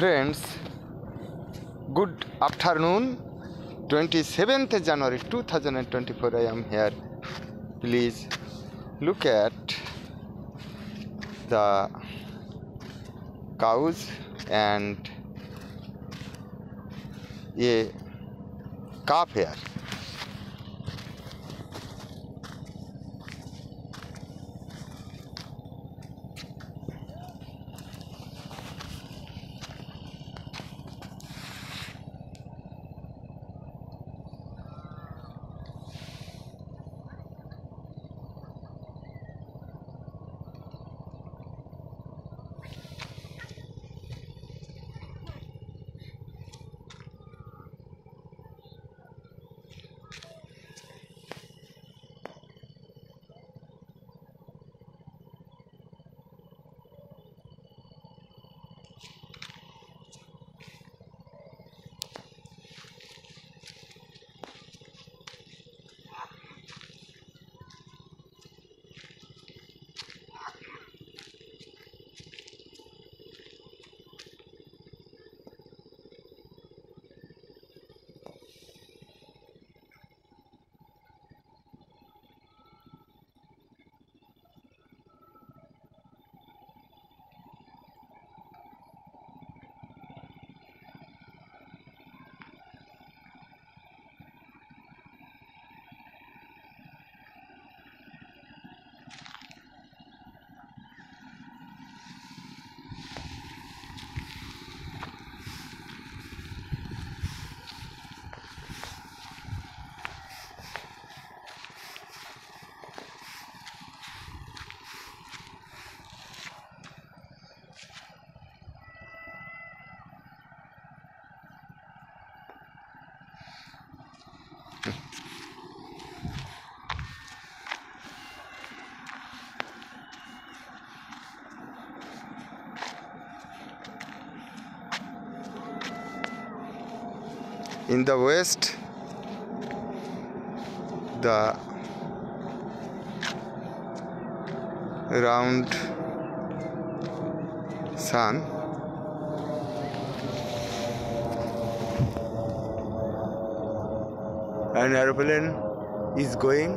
friends good afternoon 27th january 2024 i am here please look at the cows and a calf here in the west the round sun an aeroplane is going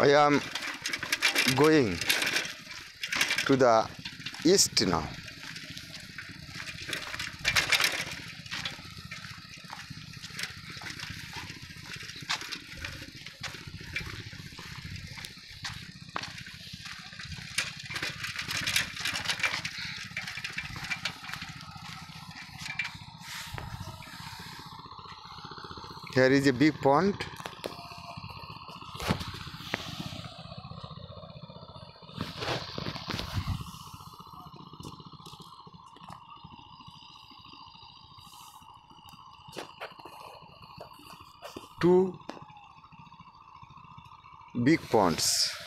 I am going to the east now. Here is a big pond. Two big ponds.